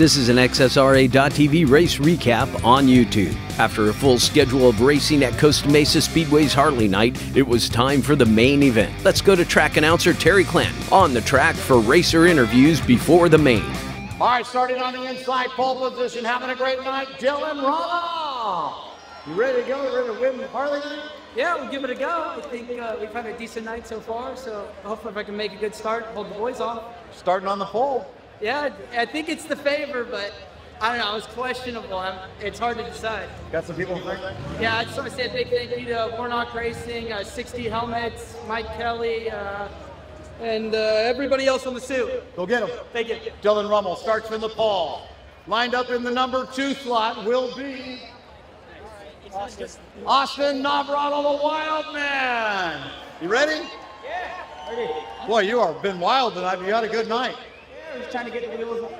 This is an XSRA.TV race recap on YouTube. After a full schedule of racing at Costa Mesa Speedway's Harley Night, it was time for the main event. Let's go to track announcer Terry Clanton on the track for racer interviews before the main. All right, starting on the inside, pole position, having a great night, Dillon Ruml. You ready to go? You ready to win Harley night? Yeah, we'll give it a go. I think uh, we've had a decent night so far, so hopefully if I can make a good start, hold the boys off. Starting on the pole. Yeah, I think it's the favor, but I don't know. It's questionable. I'm, it's hard to decide. Got some people think? Yeah, I just want to say a big thank you to Warnock Racing, uh, 60 Helmets, Mike Kelly, uh, and uh, everybody else on the suit. Go get them. Thank you. Dillon Ruml starts from the pole. Lined up in the number two slot will be Austin, Austin Novratil, the Wild Man. You ready? Yeah, ready. Boy, you are been wild tonight. You had a good night. Yeah, just trying to get the wheels,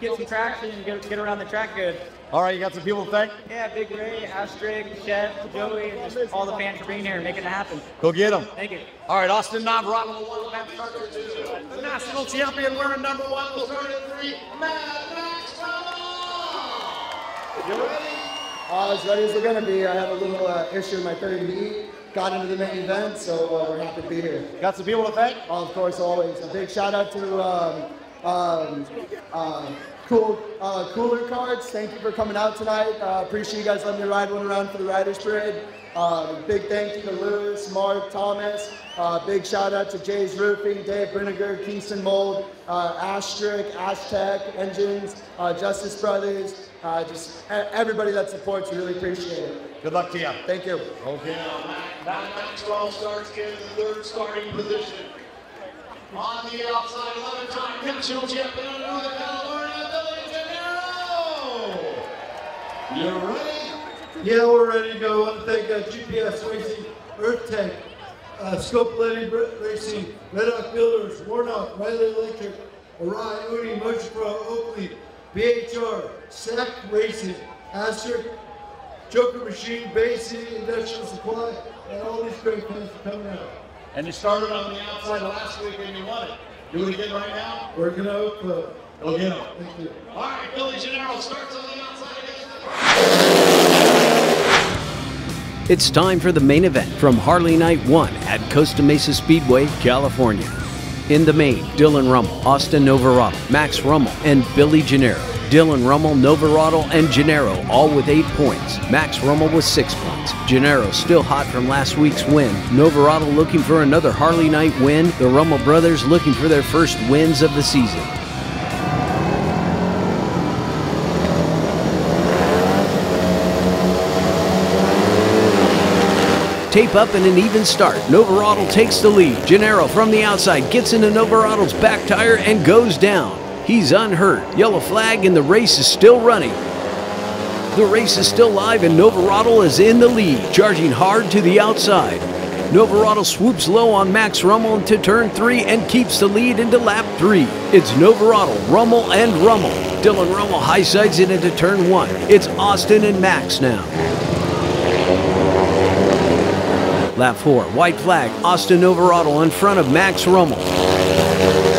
get some traction and get, get around the track good. All right, you got some people to thank? Yeah, Big Ray, Astrid, Chet, Joey, and just all the fans for being here and making it happen. Go get them. Thank you. All right, Austin Novratil, the Wild Man, starts at. The national champion wearing number one will start at three. Mad Max Ruml. You ready? Uh, as ready as we're going to be. I had a little uh, issue in my 30 got into the main event, so uh, we're happy to be here. Got some people to thank? Uh, of course, always. A big shout out to um, um, uh, cool uh, Cooler Cards. Thank you for coming out tonight. Uh, appreciate you guys letting me ride one around for the Riders Parade. Uh, big thank you to Lewis, Mark, Thomas. Uh, big shout out to Jay's Roofing, Dave Brinegar, Kingston Mold, uh, Astric, Ashtec Engines, uh, Justice Brothers, uh, just e- everybody that supports, we really appreciate it. Good luck to you. Thank you. Okay, now Matt Maxwell starts in the third starting position. On the outside, 11 time national champion of Northern California, Billy Janniro. You ready? Yeah, we're ready to go. I want to thank uh, GPS Racing, Earth Tech, uh, Scope Lady Racing, Red Hawk Builders, Warnock, Riley Electric, Orion, Uni, Motion Pro, Oakley, BHR, SAC Racing, Aster, Joker Machine, Bay City Industrial Supply, and all these great for coming out. And you started on the outside last week and you won it. Do it again right now? Working out Club. Go get 'em. Thank you. All right, Billy Janniro starts on the outside against It's time for the main event from Harley Night 1 at Costa Mesa Speedway, California. In the main, Dillon Ruml, Austin Novratil, Max Ruml, and Billy Janniro. Dillon Ruml, Novratil, and Janniro all with eight points. Max Ruml with six points. Janniro still hot from last week's win. Novratil looking for another Harley Night win. The Ruml brothers looking for their first wins of the season. Tape up and an even start. Novratil takes the lead. Janniro from the outside gets into Novratil's back tire and goes down. He's unhurt. Yellow flag and the race is still running. The race is still live and Novratil is in the lead, charging hard to the outside. Novratil swoops low on Max Ruml into turn three and keeps the lead into lap three. It's Novratil, Ruml, and Ruml. Dillon Ruml high sides it into turn one. It's Austin and Max now. Lap 4, white flag, Austin Novratil in front of Max Ruml.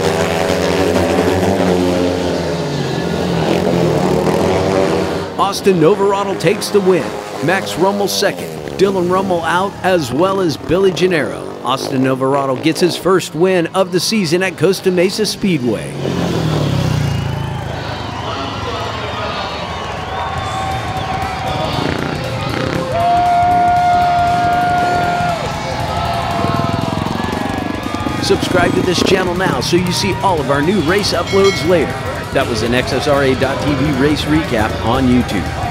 Austin Novratil takes the win. Max Ruml second. Dillon Ruml out as well as Billy Janniro. Austin Novratil gets his first win of the season at Costa Mesa Speedway. Subscribe to this channel now so you see all of our new race uploads later. That was an XSRA.TV race recap on YouTube.